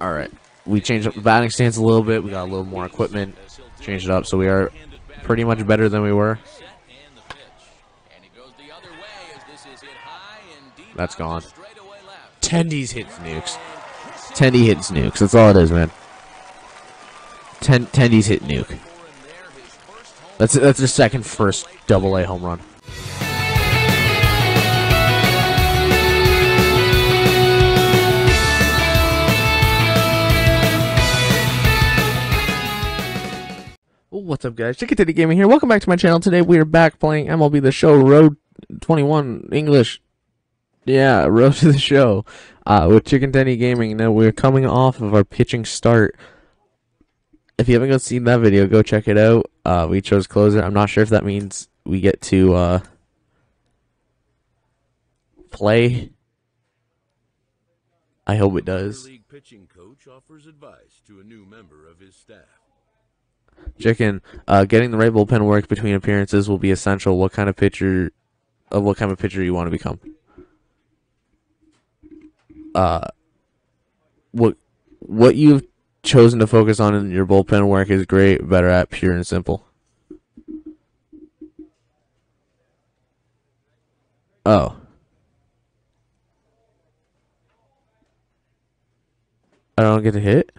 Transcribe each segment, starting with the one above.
All right. We changed up the batting stance a little bit. We got a little more equipment. Changed it up, so we are pretty much better than we were. That's gone. Tendy's hits nukes. Tendy hits nukes. That's all it is, man. Ten Tendy's hit nuke. That's that's the second first double A home run. What's up, guys? Chicken Tendie Gaming here. Welcome back to my channel. Today we are back playing MLB The Show Road 21 English. Yeah, Road to the Show uh, with Chicken Tendie Gaming. Now we're coming off of our pitching start. If you haven't seen that video, go check it out. Uh, we chose closer. I'm not sure if that means we get to uh, play. I hope it does. League pitching coach offers advice to a new member of his staff. Chicken, uh, getting the right bullpen work between appearances will be essential. What kind of pitcher, of what kind of pitcher you want to become? Uh, what what you've chosen to focus on in your bullpen work is great. Better at pure and simple. Oh. I don't get a hit.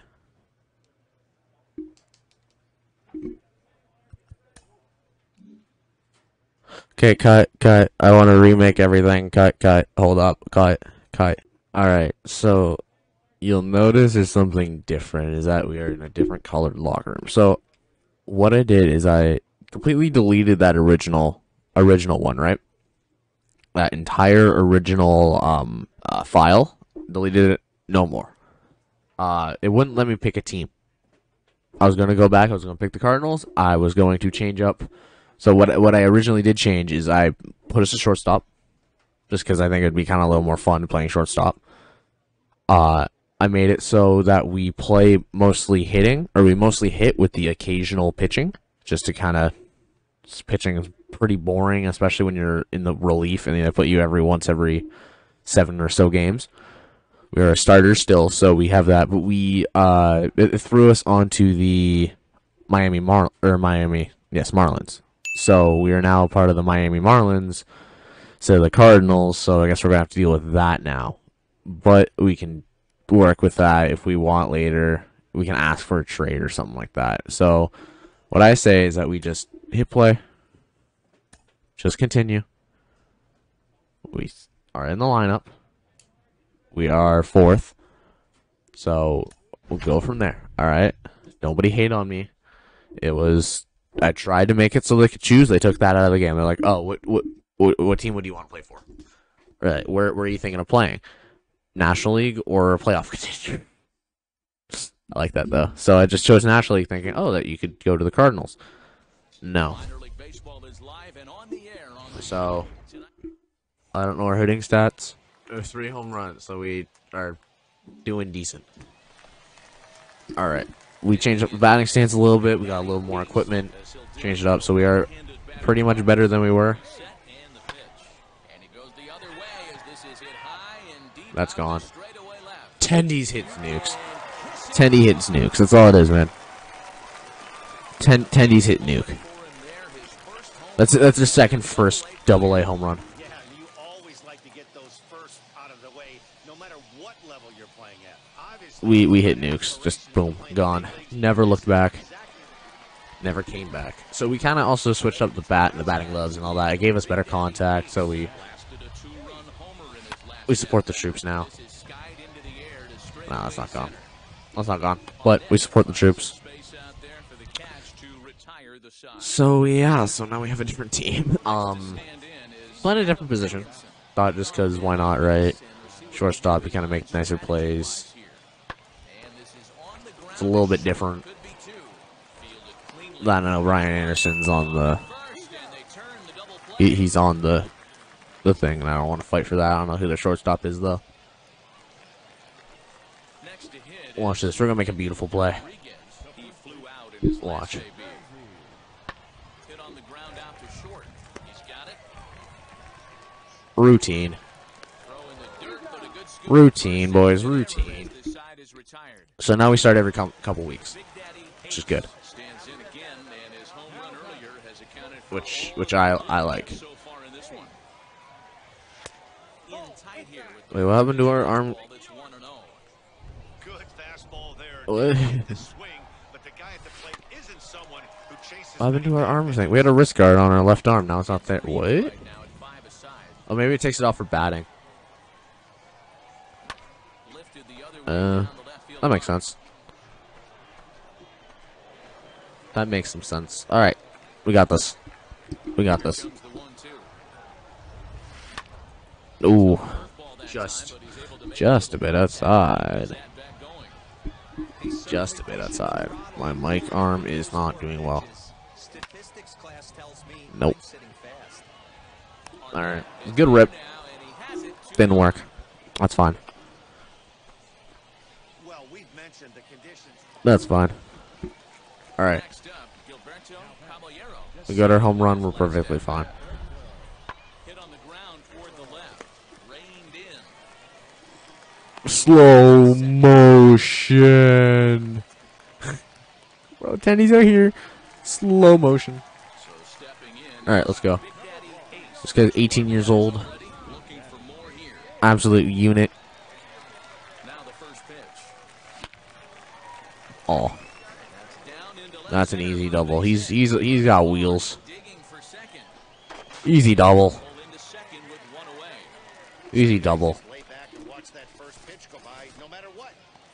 Okay, cut, cut. I want to remake everything. Cut, cut. Hold up. Cut, cut. Alright, so you'll notice there's something different is that we are in a different colored locker room. So what I did is I completely deleted that original original one, right? That entire original um uh, file, deleted it, no more. Uh it wouldn't let me pick a team. I was going to go back, I was going to pick the Cardinals. I was going to change up so what what I originally did change is I put us a shortstop, just because I think it'd be kind of a little more fun playing shortstop. Uh, I made it so that we play mostly hitting, or we mostly hit with the occasional pitching, just to kind of pitching is pretty boring, especially when you're in the relief, and they put you every once every seven or so games. We are a starter still, so we have that, but we uh it, it threw us onto the Miami Mar or Miami yes Marlins. So we are now part of the Miami Marlins, so the Cardinals. So I guess we're gonna have to deal with that now. But we can work with that if we want later. We can ask for a trade or something like that. So what I say is that we just hit play, just continue. We are in the lineup. We are fourth. So we'll go from there. All right. Nobody hate on me. It was I tried to make it so they could choose. They took that out of the game. They're like, "Oh, what what what, what team would you want to play for? Right? Where where are you thinking of playing? National League or playoff contender?" I like that though. So I just chose National League, thinking, "Oh, that you could go to the Cardinals." No. So I don't know our hitting stats. There's three home runs, so we are doing decent. All right we changed up the batting stance a little bit. We got a little more equipment, changed it up, so we are pretty much better than we were. That's gone. Tendy's hits nukes. Tendy hits nukes. That's all it is, man. Ten Tendy's hit nuke. That's that's the second first double A home run. We we hit nukes. Just boom, gone. Never looked back. Never came back. So we kind of also switched up the bat and the batting gloves and all that. It gave us better contact. So we we support the troops now. No, that's not gone. That's not gone. But we support the troops. So yeah, so now we have a different team. Um, playing a different position. Thought just because why not, right? Shortstop, you kind of make nicer plays. It's a little bit different. I don't know. Ryan Anderson's on the. He, he's on the the thing, and I don't want to fight for that. I don't know who the shortstop is though. Watch this. We're gonna make a beautiful play. Watch. Routine. Routine, boys. Routine. So now we start every couple weeks, which is good. Which which I I like. Wait, what happened to our arm? ball that's 1 and. 0. Good fastball there. What? Happened to our arm thing? We had a wrist guard on our left arm. Now it's not there. What? Right now at 5 aside. Oh, maybe it takes it off for batting. Lifted the other way Uh, That makes sense. That makes some sense. All right, we got this. We got this. Comes the 1-2. Ooh, Just- just a bit outside. Just a bit outside. My mic arm is not doing well. Nope. I'm sitting fast. All right, good rip. Didn't work. That's fine. Well, we've mentioned the conditions. That's fine. All right, we got our home run. We're perfectly fine. Slow motion. Bro, tendies are here. Slow motion. So stepping in. All right, let's go. This guy's 18 years old. Absolute unit. Now the first pitch. Oh, Down into left that's an easy double. He's he's he's got wheels. Digging for second. Easy double. Pull into second with one away. Easy double. Lay back and watch that first pitch go by, no matter what.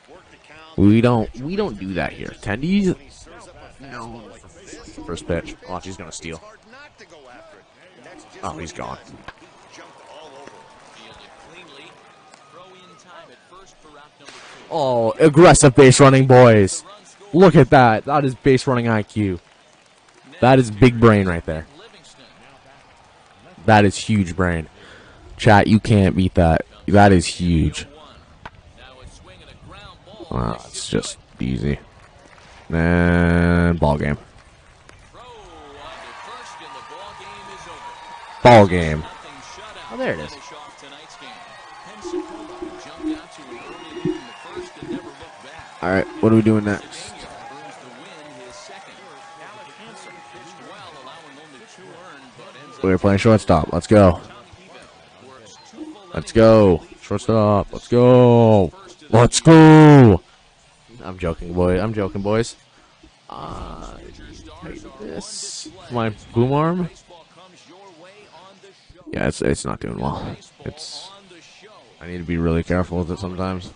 Work the count. We don't we don't do that here. Tendies. When he serves up a No. fastball like this, First pitch. Watch, he's gonna steal. Oh, he's not to go after it. And that's just Oh, what he's he gone. does. He jumped all over it. Fielded cleanly. Throw in time at first for route number two. Oh, aggressive base running, boys. Look at that. That is base running IQ. That is big brain right there. That is huge brain. Chat, you can't beat that. That is huge. Wow, it's just easy. And ball game. Ball game Oh, there it is. All right, what are we doing next? We're playing shortstop. Let's go. Let's go. Shortstop. Let's go. Let's go. I'm joking, boy. I'm joking, boys. Uh, this my boom arm. Yeah, it's it's not doing well. It's. I need to be really careful with it sometimes,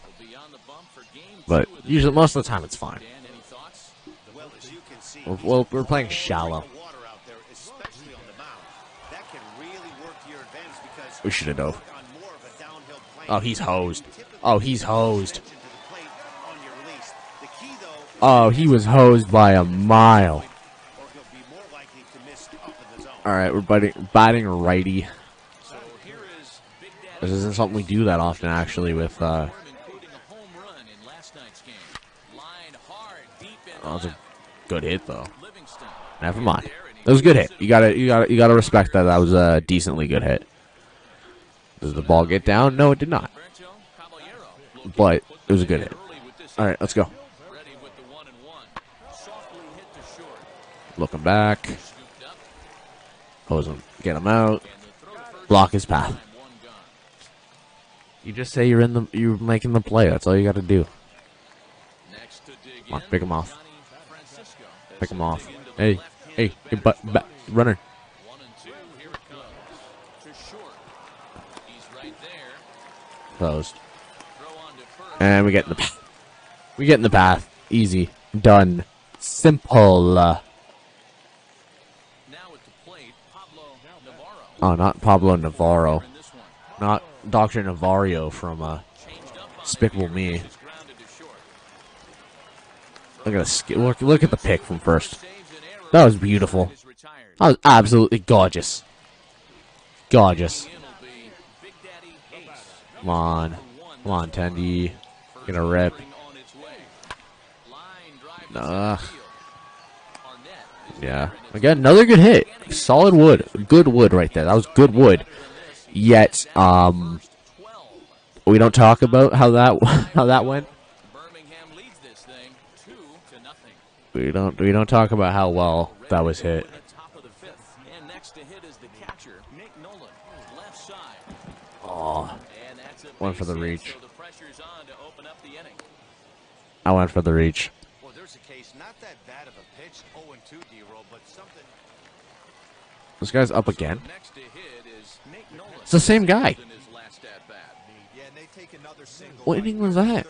but two of the usually most of the time it's fine. Dan, any? Well, as you can see, Well, he's well, got we're playing shallow. water out there, especially on the mound. That can really work to your advantage because We should have dove. work on more of a downhill plane. Oh, he's hosed. Oh, he's hosed. attention to the plate on your release. The key, though, Oh, he was hosed by a mile. or he'll be more likely to miss up in the zone. All right, we're batting, batting righty. So here is Big Daddy This isn't something we do that often, actually. With uh, including a home run in last night's game. Lined hard, deep in oh, that was a good hit though. Never mind. It was a good hit. You gotta, you gotta, you gotta respect that. That was a decently good hit. Does the ball get down? No, it did not. Roberto Caballero looking But it was a good hit. early with this All right, let's go. Ready with the one and one. Softly hit to short. Looking back, hose him, get him out, And the throw to first block his path. time, one gone. You just say you're in the, you're making the play. That's all you got to do. Come on, pick him off. Pick him off. Hey, hey, hey, but, but runner. Closed. And we get in the path. We get in the path. Easy. Done. Simple. Navarro. oh, not Pablo Navarro. Not Dr. Navario from uh, Despicable Me. Is grounded to short. Look at the look, look at the pick from first. That was beautiful. That was absolutely gorgeous. Gorgeous. Come on. Come on, Tendy. Get a rip. Nah. Yeah. Again, another good hit. Solid wood. Good wood right there. That was good wood. Yet, um, we don't talk about how that how that went. We don't we don't talk about how well that was hit. In the top of the fifth, and next to hit is the catcher, Nick Nolan, left side. Oh, And One for the reach. So the pressure's on to open up the inning. I went for the reach. Well, there's a case, not that bad of a pitch, 0-2 D-roll, but something This guy's up again. So next to hit is Nick Nolan. It's the same guy. In his last at bat. Yeah, and they take another single. What inning was that?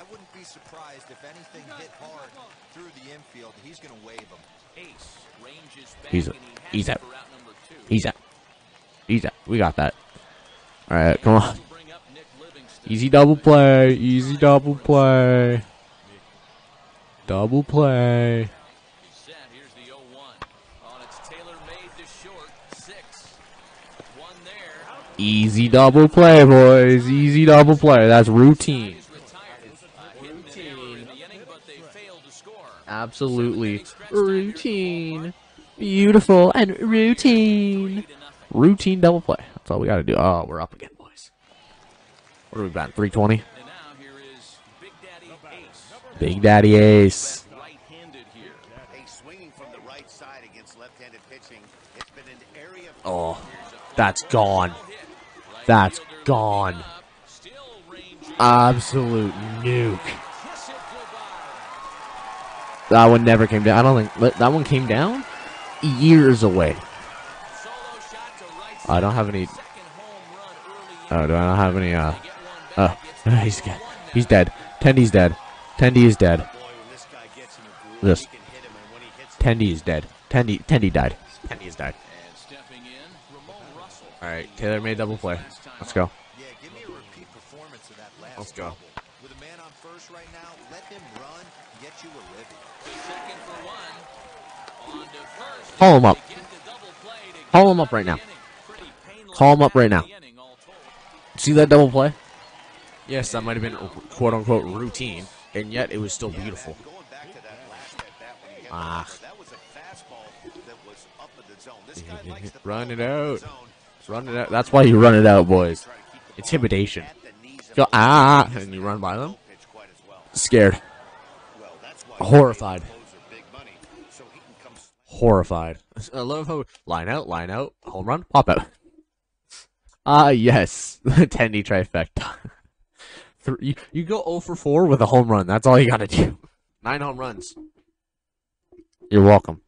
Third base coach is dying to wave his arms. I wouldn't be surprised if anything hit hard through the infield. He's going to wave them. Ace ranges back He's a- and he has he's it out. out number two. He's out. He's out. We got that. All right, come on. Will bring up Nick Livingston. Easy double play. Easy double play. Double play. Set. Here's the 0-1. On its tailor made to short. Six. One there. Easy double play, boys. Easy double play. That's routine. He's retired. A hit and an error in the inning, but they failed to score. Absolutely routine. Beautiful and routine. Three to nothing. Routine double play. That's all we got to do. Oh, we're up again, boys. What are we batting? 320? And now here is Big Daddy Ace. Big Daddy Ace. Right-handed here. Hey, swinging from the right side against left-handed pitching. It's been an area. of- Oh, that's gone. That's gone. Absolute nuke. That one never came down. I don't think that one came down years away. Right I don't have any. Oh, do I not have any? Uh, oh, he's dead. He's dead. Tendy's dead. Tendy is dead. This Tendy is dead. Tendy, Tendy died. Tendy is died. And stepping in, Ramon Russell. All right, tailor made double play. Let's go. Yeah, give me a repeat performance of that last Let's go. double. With a man on first right now, let him run, get you a living. Second for one. On to first. Call him up. Get the double play to Call him up right now. inning. Call him up right now. the inning, all told. See that double play? Yes, that might have been quote unquote routine, and yet it was still beautiful. Going to Run it out. Run it out. That's why you run it out, boys. To Intimidation. Go ah, and you run by them. Scared, Horrified. horrified. I love how line out, line out, home run, pop out. Ah, yes, The Tendy trifecta. Three, you, go 0 for 4 with a home run. That's all you gotta do. Nine home runs. You're welcome.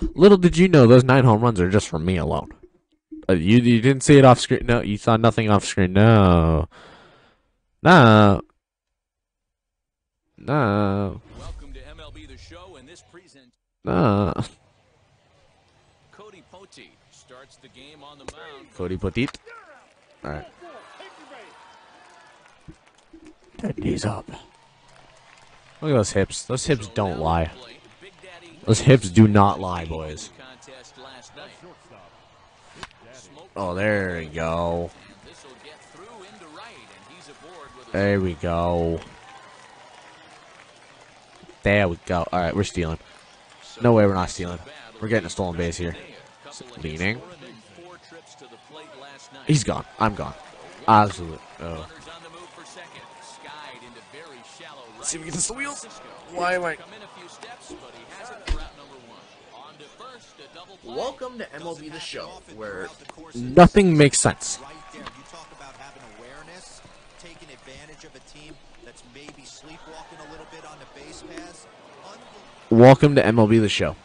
Little did you know those nine home runs are just from me alone. Uh, you you didn't see it off screen. No, you saw nothing off screen. No, no, no, Welcome to MLB The Show, and this present no. Cody Poteet starts the game on the mound. Cody Petit. All right. Tendy's up. Look at those hips. Those hips don't lie. Those hips do not lie, boys. Oh, there we go. There we go. There we go. All right, we're stealing. No way, we're not stealing. We're getting a stolen base here. Leaning. He's gone. I'm gone. Absolute. Oh. Right. See if we get this the wheels. Why am I? Come in a few steps, but he has it for route number one. On to first, a double play. Welcome to MLB The Show, where throughout course nothing makes sense. Right there, you talk about having awareness, taking advantage of a team that's maybe sleepwalking a little bit on the base pass. Welcome to MLB The Show.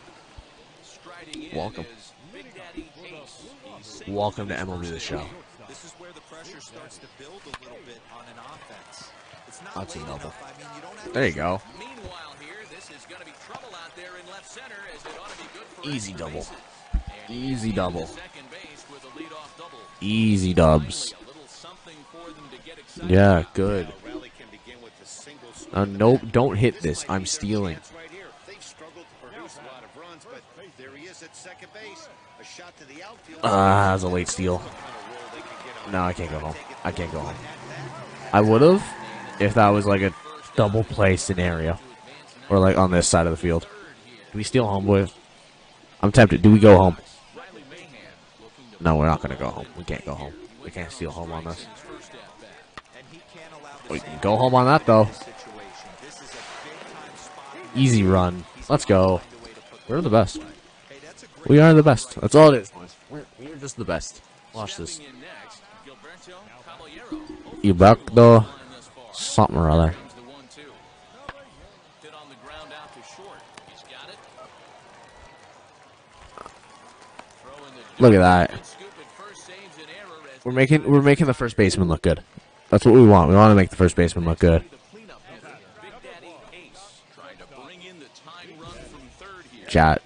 Welcome. is Big Daddy Ace. He's safe Welcome to MLB The Show. This is where the pressure starts to build a little bit on an offense. It's not That's late double. enough. I mean, you don't have There you go. Meanwhile, here, this is going to be trouble out there in left center as it ought to be good for Easy double. bases. And he Easy double. Second base with a leadoff double. Easy dubs. A little something for them to get excited Yeah, good. Rally can begin with a single. Uh, nope, don't hit this. I'm stealing. Right here. They've struggled to produce a lot of runs, but there he is at second base. A shot to the outfield. Ah, that was a late steal. No, I can't go home. I can't go home. I would have if that was like a double play scenario. Or like on this side of the field. Do we steal home, boys? I'm tempted. Do we go home? Riley Mahan looking to No, we're not going to go home. We can't go home. We can't steal home on this. his first at bat. And he can't allow We can go home on that though. Easy run. Let's go. We're the best. We are the best. That's all it is. We're, we're just the best. Watch this. You back though. Something or other. Look at that. We're making we're making the first baseman look good. That's what we want. We want to make the first baseman look good. Chat.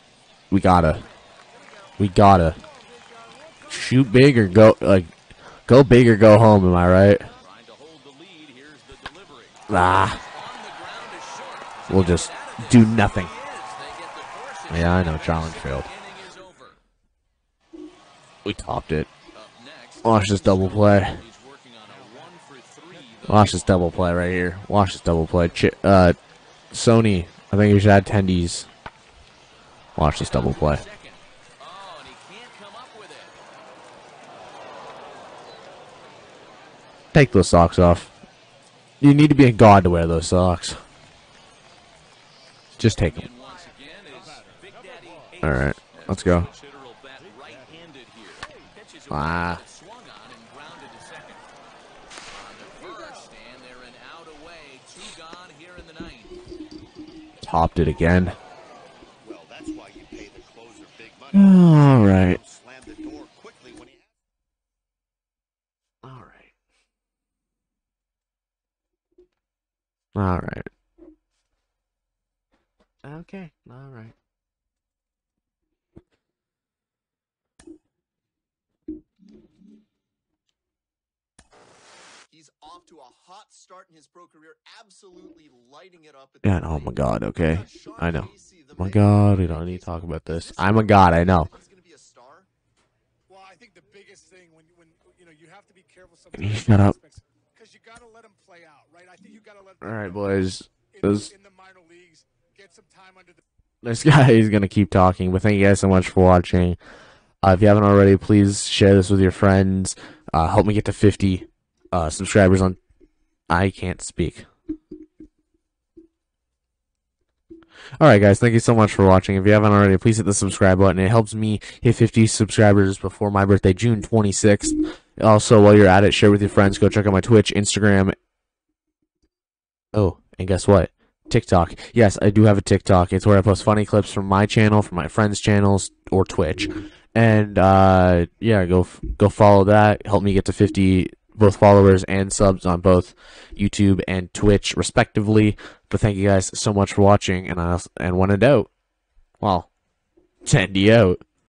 We gotta. We gotta. Shoot big or go like go big or go home, am I right? Trying to hold the lead. Here's the delivery. Ah. We'll just do nothing. Yeah, I know, challenge failed. We topped it. Watch this double play. Watch this double play right here. Watch this double play. Ch- uh, Sony, I think you should add tendies. Watch this double play. Take those socks off. You need to be a god to wear those socks. Just take them. Again. All right, let's go. Switch hitter it bat right-handed here. Pitches away, Ah. but swung on and grounded to second. On to first, and they're an out away. Two gone here in the ninth. Topped it again. Well, that's why you pay the closer big money. All right. Slam the door quickly when he All right. All right. Okay. All right. He's off to a hot start in his pro career, absolutely lighting it up. At Yeah. Oh my God. Okay. I know. Oh my God. We don't need to talk about this. this I'm a god. I know. He's going to be a star. Well, I think the biggest thing when when you know you have to be careful Can you sometimes shut up? because you got to let them play out, right? I think you got to let. All right, boys. In, in the minor leagues, get some time under the. This guy is gonna keep talking, but thank you guys so much for watching. Uh, if you haven't already, please share this with your friends. Uh, help me get to 50 uh, subscribers on. I can't speak. All right, guys. Thank you so much for watching. If you haven't already, please hit the subscribe button. It helps me hit 50 subscribers before my birthday, June 26th. Also, while you're at it, share with your friends. Go check out my Twitch, Instagram. Oh, and guess what? TikTok. Yes, I do have a TikTok. It's where I post funny clips from my channel, from my friends' channels, or Twitch. And uh, yeah, go go follow that. Help me get to 50 both followers and subs on both YouTube and Twitch, respectively. But thank you guys so much for watching. And I and when in doubt, well, send you out.